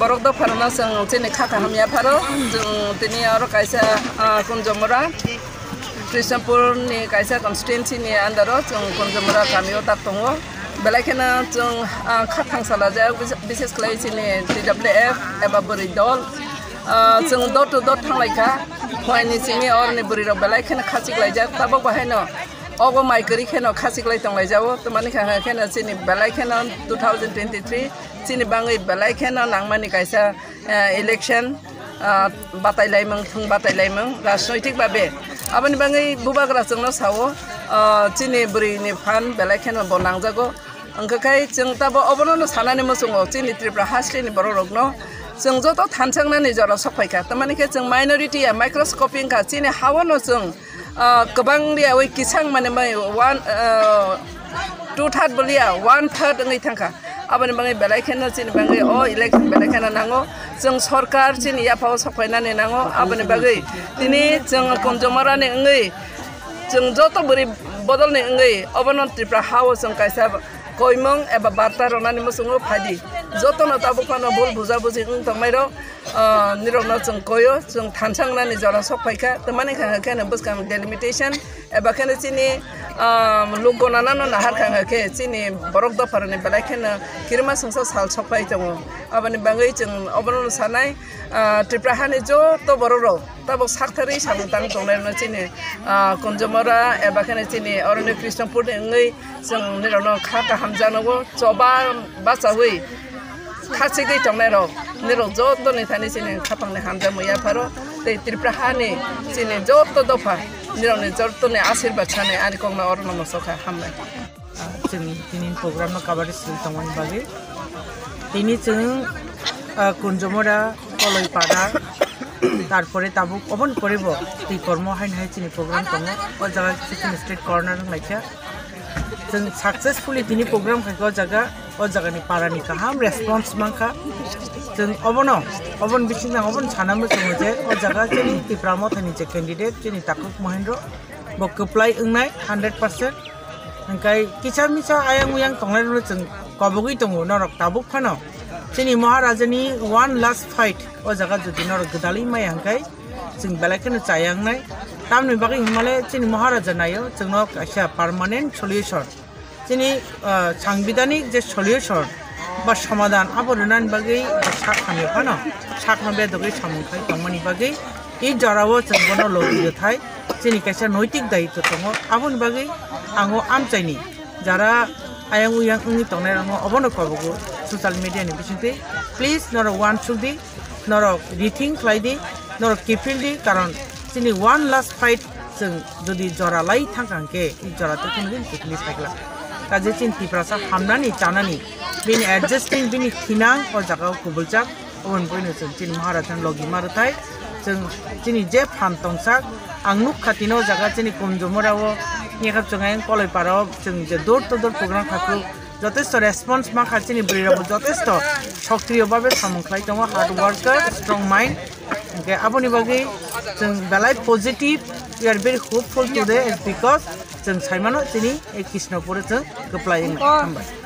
borok do pharno sing chini khaka hamya pharo jung tini aro kaisa kunjomora Krishnapur ni kaisa constituency ni andaro jung kunjomora kamio tak tongo belai khena jung khathang sala ja বিশেষ khlai chini TWF eba buri dol jung dot to dot thanglai ka hoi ni chini or ni buri rok belai khena khachik lai ja tabok bahai অকল মাইকৰীখনক খাচি কলাই টঙাই যাব তোমাৰ নিশা সেইখন চিনি বেলাইখেন two thousand twenty three চিনি বাঙৰি বেলাইখেনৰ নাংমানি কাইছা ইলেকশ্যন বাতাইলাইমং থং বাতাইলাইমং ৰাজনৈতিকভাৱে আপুনি বাঙৰি বুবাগ্ৰাজন চাওঁ চিনি বুঢ়ীনি ফান বেলাইখেন বনাংযাগ ওখাই যোন তাৰ অৱনন চানি মচুং চিনি ত্ৰিপুৰা হাস্ৰীনি বড়ো ৰগ্ন যোন যত থানচং নিজৰ চফাইকা তাৰমানে যোন মাইনৰিটিয়া মাইক্ৰস্কপিংকা চিনি হাৱনো যোন गोबां लिया वै किसां माने मै वान to third Ballia one third ओङै थांखा आबानि बाङै बेलायखेनो Chini बाङै a election बेलायखेनो नांगौ जों सरकार चिनि याफाव सफायनानै नांगौ आबानि बागै दिनै जों कन्जुमारानि ओङै जों जत बोरै बदलनि ओङै अबनो त्रिपुरा हाव जों जत'ना ताबुखाना भुल बुजाबुजि थांनायरो निरबना जों कयो जों थानसांनानै जरा सफायखा तामाने खाङाखेनो बुसखां डेलिमिटेशन एबा खेनो चिनि लुगनानानो नाहार खाङाखे चिनि बरक दफारनि बेलाखेनो किरमा संसा साल सफाय दङ आबानि बाङै जों अबनो सानाय त्रिप्राहानि जत' बर'रो तब सारथारै साबुं तां दंनायनो चिनि कन्जुमारा एबा खेनो चिनि अरण्य कृष्णपुर जों निरबनो खा गाहाम चबा जबा बासावै 칼색이 정례로 내로 저또니 다니시는 카방네 한데 뭐야 바로 데 트리프라하니 신이 저또 도 파 내로는 저또니 아시르바 차네. 아니 공나 어르노 모소카 함메 진 진인 프로그램 카바리 실타만 바기 তিনি চিং কুঞ্জমরা কলই পাড়া তারপরে তাবুক অবন করিব তুই কর্ম হাইন হাই চিনি প্রোগ্রাম কম ও জায়গা স্ট্রিট কর্নার লাইছা চিং সাকসেসফুলি তিনি প্রোগ্রাম খাইক জায়গা प्रग्राम खायखौ जागा ओ जागानि पारानि गाहाम रेसपन्स मांखा जों अबन अबन बिसिं जों अबन सानामो जोङो जे ओ जागा जोंनि त्रिपुरा मथानि जे केन्डिडेट जोंनि ताकुक महेन्द्र बो कोप्लाय ओंनाय हान्ड्रेड पार्सेन्ट ओंखाय किसा मिसा आयां उयां तंनाय जों कबगै दङ नरक ताबुक फानो जोंनि महाराजानि वान लास्ट फाइट ओ जागा जुदि नरक गोदालै माइ हांखाय जों बेलायखौनो जायांनाय तामनि बागै हिमालय जोंनि महाराजा नायो जोंनो खायसे पार्मानेन्ट सलिउसन তিনি সাংবিধানিক যে সলিউশন বা সমাধান আবরণান বাকি শাক খামে পানো শাক নামে দগে সামু খাই এই জড়াবো চঙ্গন লৌকিক তিনি চিনি নৈতিক দায়িত্ব দङ আবন বাকি আঙো আমচাইনি যারা আয়ং উয়াং উনি তংনাই রঙ অবনো কবগো সোশ্যাল মিডিয়ানি বিসিতে প্লিজ নর ওয়ান সুদি নর রিথিং খ্লাইদি নর কিফিল দি কারণ তিনি ওয়ান লাস্ট ফাইট जों जुदि जरालाय थांखांखे जराथ' खुनुदिन जोख्लैस्लायला তাজেচিন তিপ্রাসা হামনানি, চানানি। বিন অ্যাডজাস্টিং বিনি খিনাং ও জায়গা কুবুলচাক। ওন বইন চিনি মহারাজান লগি মারুথাই। जों जोंनि जे फानटंसाक आं नुखाथिनो जागा जोंनि कन्जुमाराव नेखाब जोंहाय कलयपाराव जों जे दर तो दर प्रग्राम खाखौ যথেষ্ট রেসপন্স মা খাচ্ছেন ব্রেরাবো যথেষ্ট সক্রিয়ভাবে সামুখলাই দङ হার্ড ওয়ার্কার স্ট্রং মাইন্ড আপনি বাকি बागै जों बेलाय positive we are very hopeful today because जों साइमानो दिनै कृष्णपुर जों गोप्लाय हामबाय